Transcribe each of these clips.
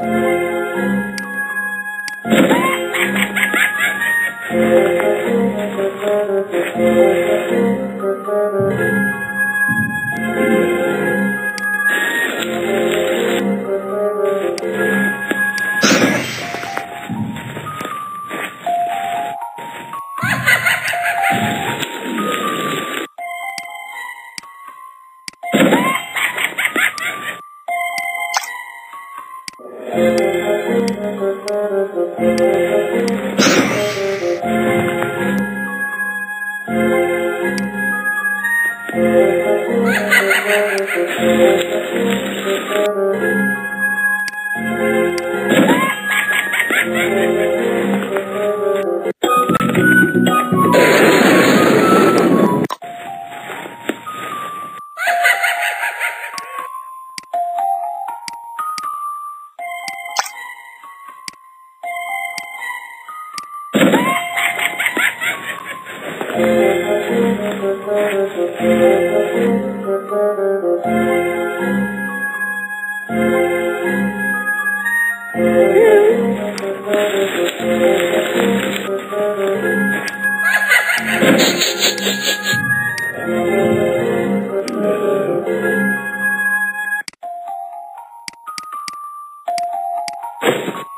Thank you. you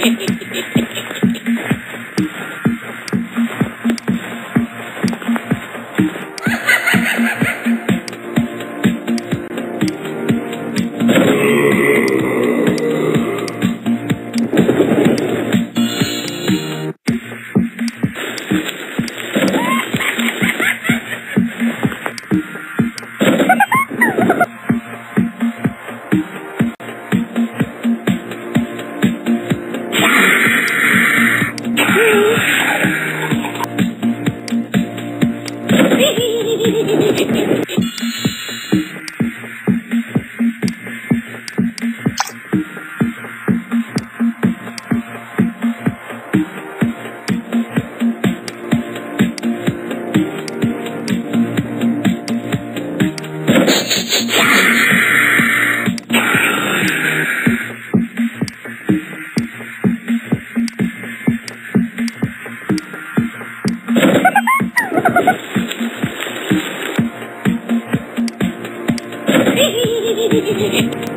Thank you. You.